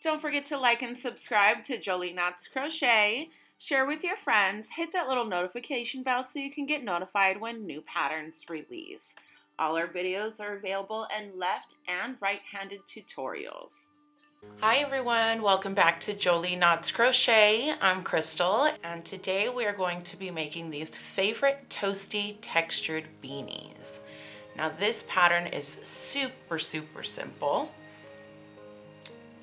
Don't forget to like and subscribe to Jolie Knots Crochet. Share with your friends. Hit that little notification bell so you can get notified when new patterns release. All our videos are available in left and right-handed tutorials. Hi everyone, welcome back to Jolie Knots Crochet. I'm Crystal and today we are going to be making these favorite toasty textured beanies. Now this pattern is super, super simple.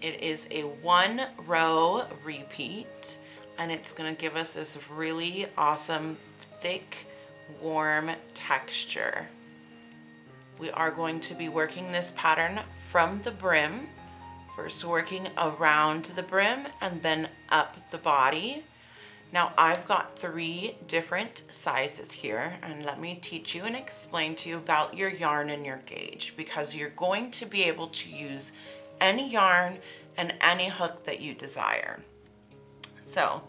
It is a one row repeat and it's gonna give us this really awesome, thick, warm texture. We are going to be working this pattern from the brim, first working around the brim and then up the body. Now I've got three different sizes here and let me teach you and explain to you about your yarn and your gauge because you're going to be able to use any yarn and any hook that you desire. So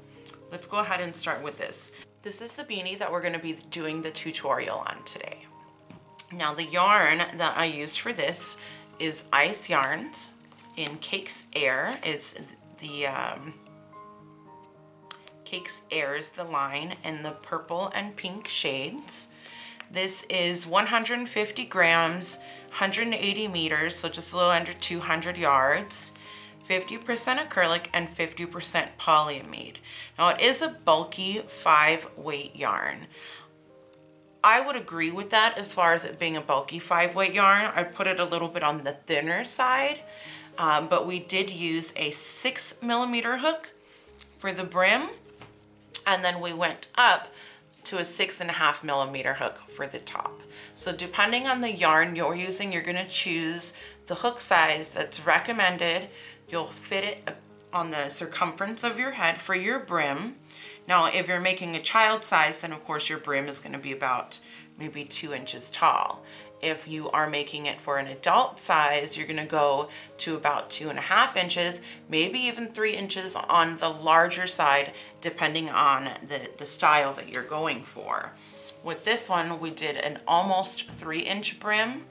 let's go ahead and start with this. This is the beanie that we're gonna be doing the tutorial on today. Now the yarn that I used for this is Ice Yarns in Cakes Air. It's the um, Cakes Air is the line in the purple and pink shades. This is 150 grams, 180 meters, so just a little under 200 yards. 50% acrylic and 50% polyamide. Now it is a bulky five weight yarn. I would agree with that as far as it being a bulky five weight yarn. I put it a little bit on the thinner side, um, but we did use a six millimeter hook for the brim. And then we went up to a six and a half millimeter hook for the top. So depending on the yarn you're using, you're gonna choose the hook size that's recommended You'll fit it uh, on the circumference of your head for your brim. Now, if you're making a child size, then of course your brim is gonna be about maybe two inches tall. If you are making it for an adult size, you're gonna go to about two and a half inches, maybe even three inches on the larger side, depending on the, the style that you're going for. With this one, we did an almost three inch brim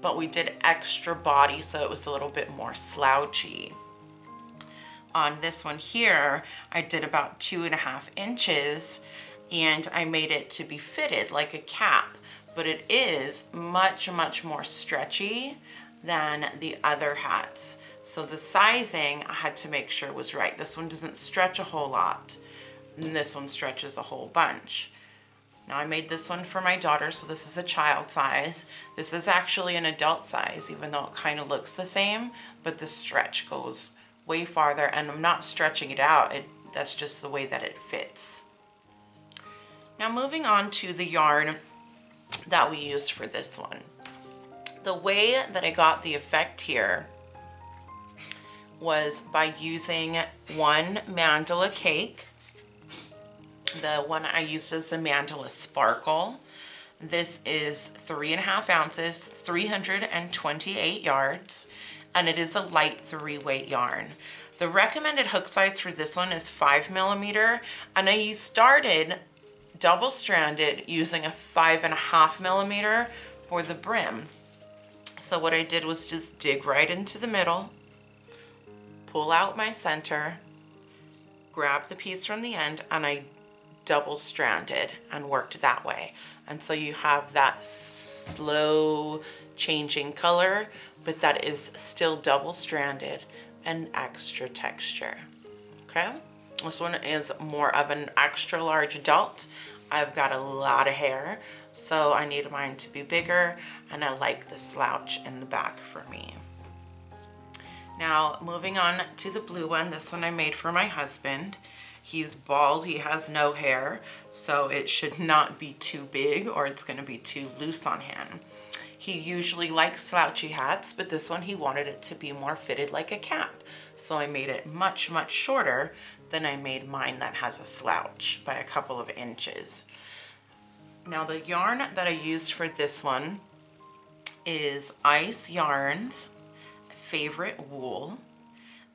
but we did extra body so it was a little bit more slouchy. On this one here, I did about two and a half inches and I made it to be fitted like a cap, but it is much, much more stretchy than the other hats. So the sizing I had to make sure was right. This one doesn't stretch a whole lot and this one stretches a whole bunch. Now I made this one for my daughter, so this is a child size. This is actually an adult size, even though it kind of looks the same, but the stretch goes way farther and I'm not stretching it out. It, that's just the way that it fits. Now moving on to the yarn that we used for this one. The way that I got the effect here was by using one mandala cake the one I used is a Mandala Sparkle. This is three and a half ounces, 328 yards, and it is a light three weight yarn. The recommended hook size for this one is five millimeter, and I started double stranded using a five and a half millimeter for the brim. So what I did was just dig right into the middle, pull out my center, grab the piece from the end, and I double stranded and worked that way. And so you have that slow changing color, but that is still double stranded and extra texture. Okay, this one is more of an extra large adult. I've got a lot of hair, so I need mine to be bigger and I like the slouch in the back for me. Now moving on to the blue one, this one I made for my husband. He's bald, he has no hair, so it should not be too big or it's gonna be too loose on him. He usually likes slouchy hats, but this one he wanted it to be more fitted like a cap. So I made it much, much shorter than I made mine that has a slouch by a couple of inches. Now the yarn that I used for this one is Ice Yarns Favorite Wool.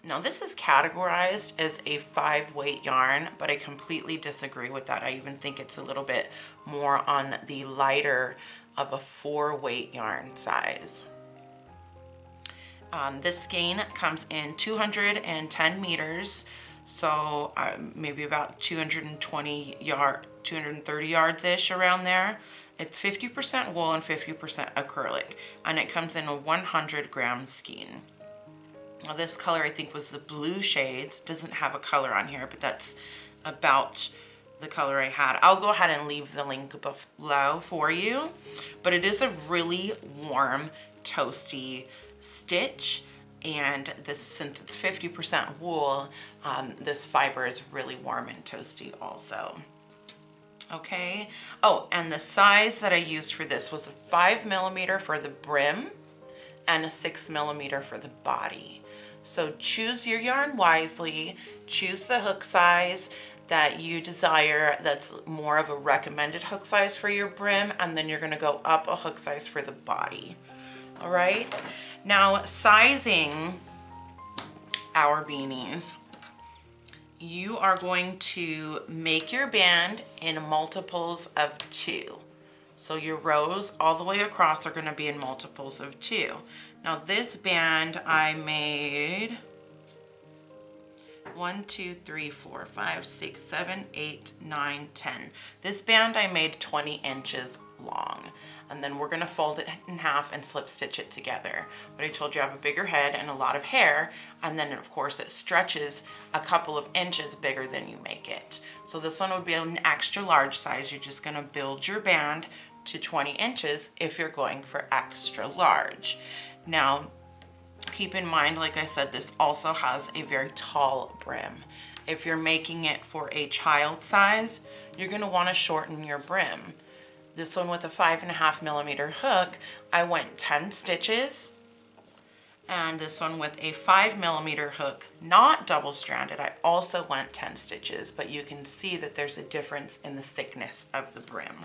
Now this is categorized as a five weight yarn, but I completely disagree with that. I even think it's a little bit more on the lighter of a four weight yarn size. Um, this skein comes in 210 meters, so uh, maybe about 220 yard, 230 yards ish around there. It's 50% wool and 50% acrylic, and it comes in a 100 gram skein. Now this color I think was the blue shades. Doesn't have a color on here, but that's about the color I had. I'll go ahead and leave the link below for you, but it is a really warm, toasty stitch. And this, since it's 50% wool, um, this fiber is really warm and toasty also. Okay. Oh, and the size that I used for this was a five millimeter for the brim and a six millimeter for the body. So choose your yarn wisely, choose the hook size that you desire that's more of a recommended hook size for your brim and then you're gonna go up a hook size for the body. All right, now sizing our beanies. You are going to make your band in multiples of two. So your rows all the way across are gonna be in multiples of two. Now this band I made one, two, three, four, five, six, seven, eight, nine, ten. This band I made 20 inches long. And then we're gonna fold it in half and slip stitch it together. But I told you I have a bigger head and a lot of hair. And then of course it stretches a couple of inches bigger than you make it. So this one would be an extra large size. You're just gonna build your band to 20 inches if you're going for extra large. Now, keep in mind, like I said, this also has a very tall brim. If you're making it for a child size, you're gonna wanna shorten your brim. This one with a five and a half millimeter hook, I went 10 stitches. And this one with a five millimeter hook, not double stranded, I also went 10 stitches, but you can see that there's a difference in the thickness of the brim.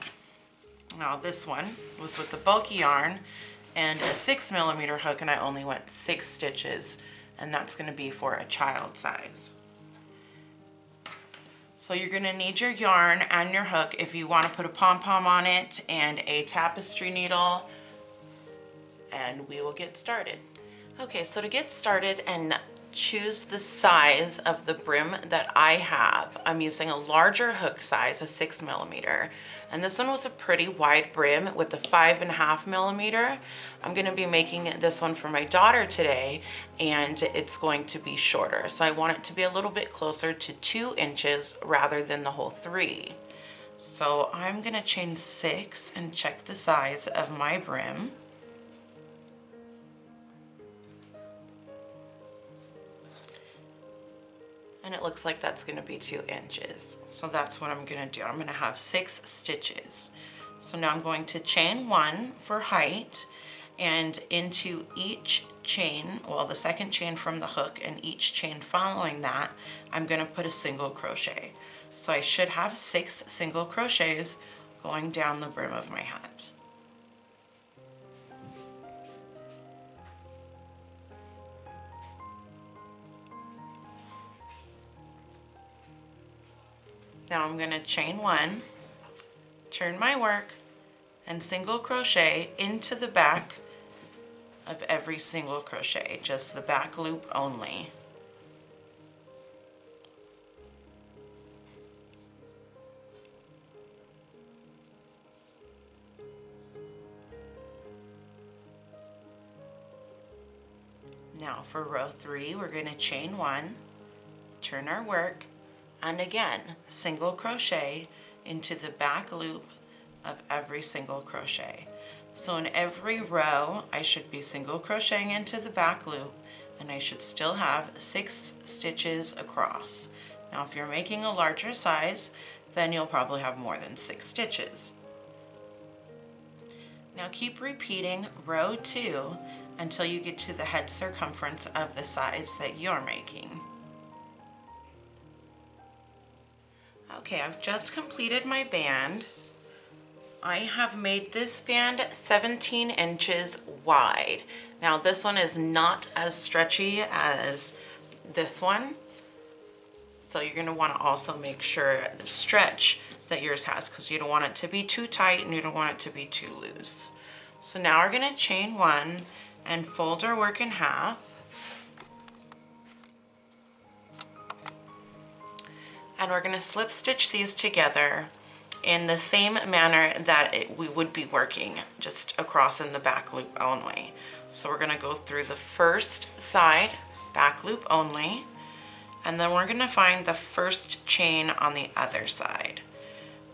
Now this one was with the bulky yarn and a six millimeter hook and I only went six stitches and that's gonna be for a child size. So you're gonna need your yarn and your hook if you wanna put a pom-pom on it and a tapestry needle and we will get started. Okay, so to get started and choose the size of the brim that I have. I'm using a larger hook size, a six millimeter. And this one was a pretty wide brim with the five and a half millimeter. I'm gonna be making this one for my daughter today and it's going to be shorter. So I want it to be a little bit closer to two inches rather than the whole three. So I'm gonna chain six and check the size of my brim. And it looks like that's gonna be two inches. So that's what I'm gonna do. I'm gonna have six stitches. So now I'm going to chain one for height and into each chain, well the second chain from the hook and each chain following that, I'm gonna put a single crochet. So I should have six single crochets going down the brim of my hat. Now I'm going to chain one, turn my work, and single crochet into the back of every single crochet, just the back loop only. Now for row three, we're going to chain one, turn our work, and again single crochet into the back loop of every single crochet. So in every row I should be single crocheting into the back loop and I should still have six stitches across. Now if you're making a larger size then you'll probably have more than six stitches. Now keep repeating row two until you get to the head circumference of the size that you're making. Okay, I've just completed my band. I have made this band 17 inches wide. Now this one is not as stretchy as this one. So you're gonna wanna also make sure the stretch that yours has because you don't want it to be too tight and you don't want it to be too loose. So now we're gonna chain one and fold our work in half. And we're gonna slip stitch these together in the same manner that it, we would be working, just across in the back loop only. So we're gonna go through the first side, back loop only, and then we're gonna find the first chain on the other side.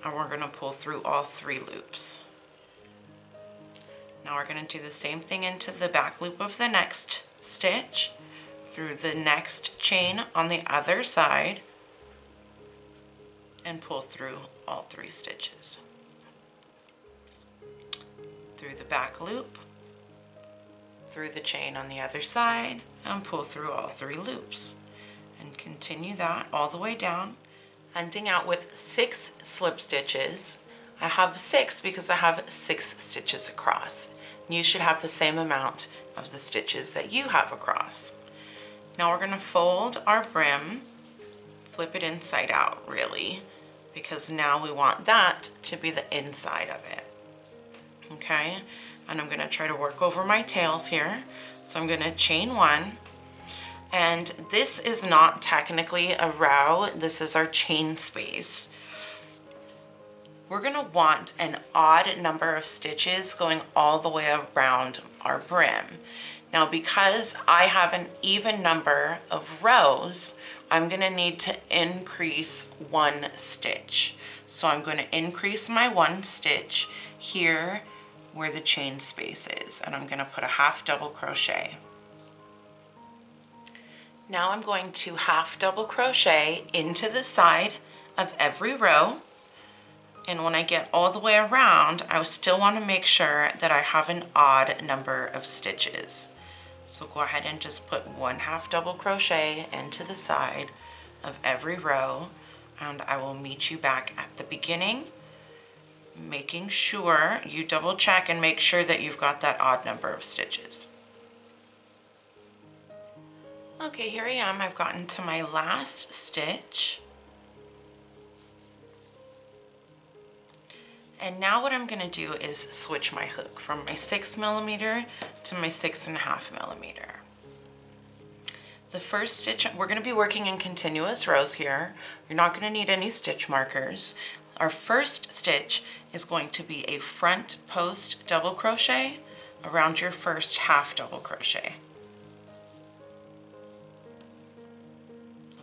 And we're gonna pull through all three loops. Now we're gonna do the same thing into the back loop of the next stitch, through the next chain on the other side, and pull through all three stitches. Through the back loop, through the chain on the other side, and pull through all three loops. And continue that all the way down, ending out with six slip stitches. I have six because I have six stitches across. You should have the same amount of the stitches that you have across. Now we're gonna fold our brim, flip it inside out really, because now we want that to be the inside of it. Okay, and I'm gonna try to work over my tails here. So I'm gonna chain one, and this is not technically a row, this is our chain space. We're gonna want an odd number of stitches going all the way around our brim. Now because I have an even number of rows, I'm gonna need to increase one stitch. So I'm gonna increase my one stitch here where the chain space is and I'm gonna put a half double crochet. Now I'm going to half double crochet into the side of every row and when I get all the way around I still want to make sure that I have an odd number of stitches. So go ahead and just put one half double crochet into the side of every row and I will meet you back at the beginning making sure you double check and make sure that you've got that odd number of stitches. Okay, here I am. I've gotten to my last stitch. And now what I'm gonna do is switch my hook from my six millimeter to my six and a half millimeter. The first stitch, we're gonna be working in continuous rows here. You're not gonna need any stitch markers. Our first stitch is going to be a front post double crochet around your first half double crochet.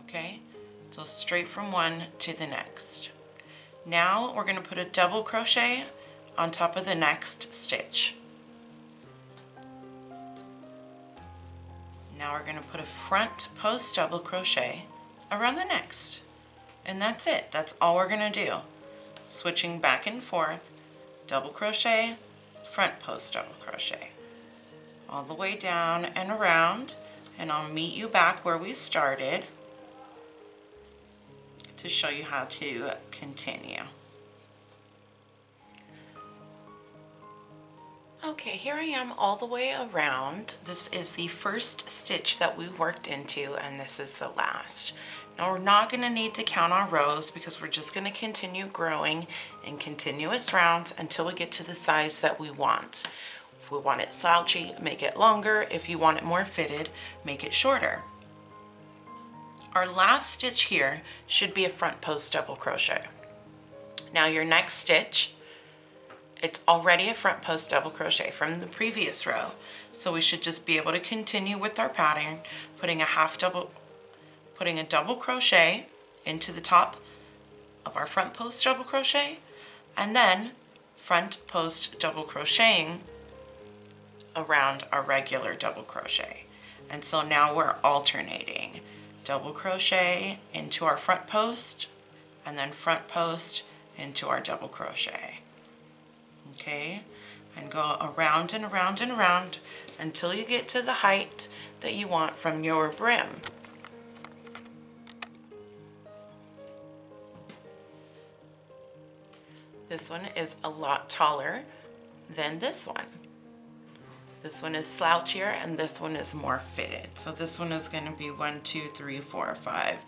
Okay, so straight from one to the next. Now we're going to put a double crochet on top of the next stitch. Now we're going to put a front post double crochet around the next. And that's it. That's all we're going to do. Switching back and forth, double crochet, front post double crochet. All the way down and around. And I'll meet you back where we started to show you how to continue. Okay, here I am all the way around. This is the first stitch that we worked into and this is the last. Now we're not going to need to count our rows because we're just going to continue growing in continuous rounds until we get to the size that we want. If we want it slouchy, make it longer. If you want it more fitted, make it shorter. Our last stitch here should be a front post double crochet. Now your next stitch, it's already a front post double crochet from the previous row. So we should just be able to continue with our pattern, putting a half double, putting a double crochet into the top of our front post double crochet, and then front post double crocheting around our regular double crochet. And so now we're alternating double crochet into our front post and then front post into our double crochet. Okay? And go around and around and around until you get to the height that you want from your brim. This one is a lot taller than this one this one is slouchier and this one is more fitted. So this one is going to be one, two, three, four, five,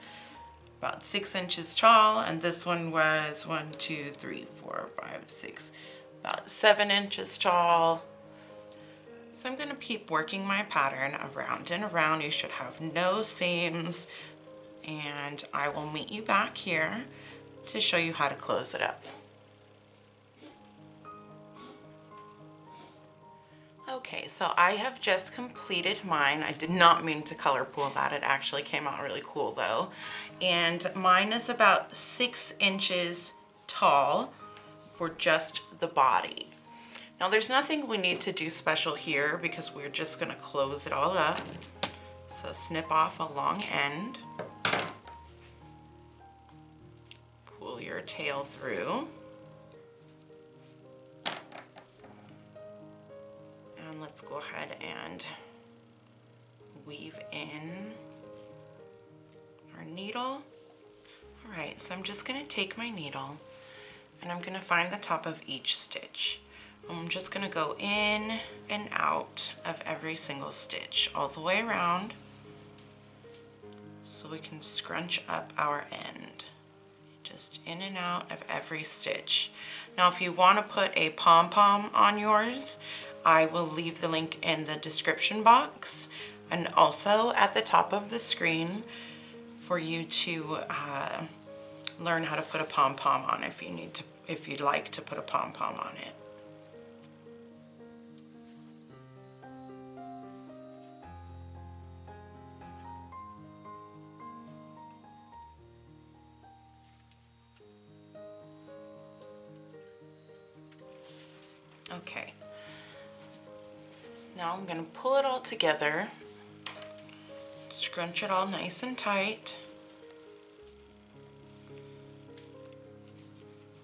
about six inches tall. And this one was one, two, three, four, five, six, about seven inches tall. So I'm going to keep working my pattern around and around. You should have no seams and I will meet you back here to show you how to close it up. Okay, so I have just completed mine. I did not mean to color pool that. It actually came out really cool though. And mine is about six inches tall for just the body. Now there's nothing we need to do special here because we're just gonna close it all up. So snip off a long end. Pull your tail through. Let's go ahead and weave in our needle. All right, so I'm just gonna take my needle and I'm gonna find the top of each stitch. I'm just gonna go in and out of every single stitch all the way around so we can scrunch up our end. Just in and out of every stitch. Now if you want to put a pom-pom on yours, I will leave the link in the description box and also at the top of the screen for you to uh, learn how to put a pom-pom on if you need to if you'd like to put a pom-pom on it. Okay. Now I'm going to pull it all together, scrunch it all nice and tight.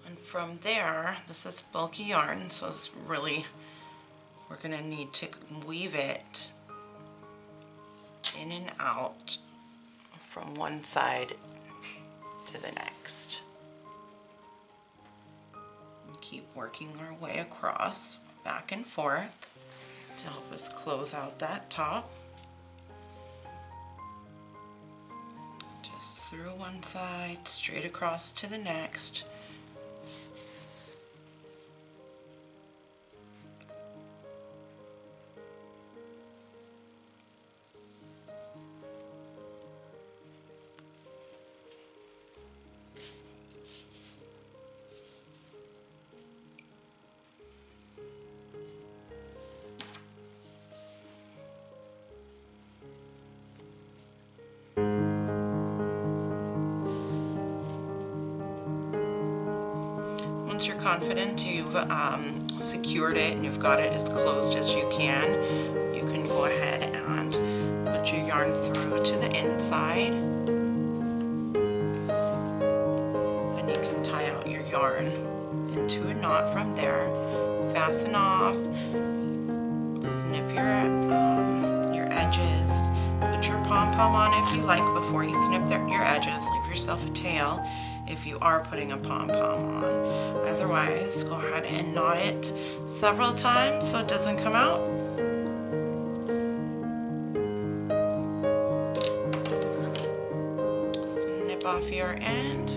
And from there, this is bulky yarn, so it's really, we're going to need to weave it in and out from one side to the next And keep working our way across back and forth to help us close out that top. Just through one side, straight across to the next. Once you're confident you've um, secured it and you've got it as closed as you can, you can go ahead and put your yarn through to the inside. And you can tie out your yarn into a knot from there. Fasten off, snip your, um, your edges, put your pom-pom on if you like before you snip your edges, leave yourself a tail if you are putting a pom-pom on. Otherwise, go ahead and knot it several times so it doesn't come out. Snip off your end.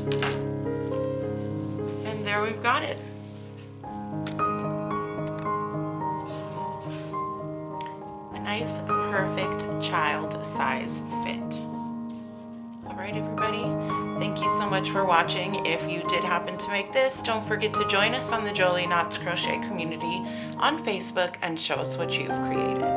And there we've got it. A nice, perfect child size much for watching. If you did happen to make this, don't forget to join us on the Jolie Knots Crochet community on Facebook and show us what you've created.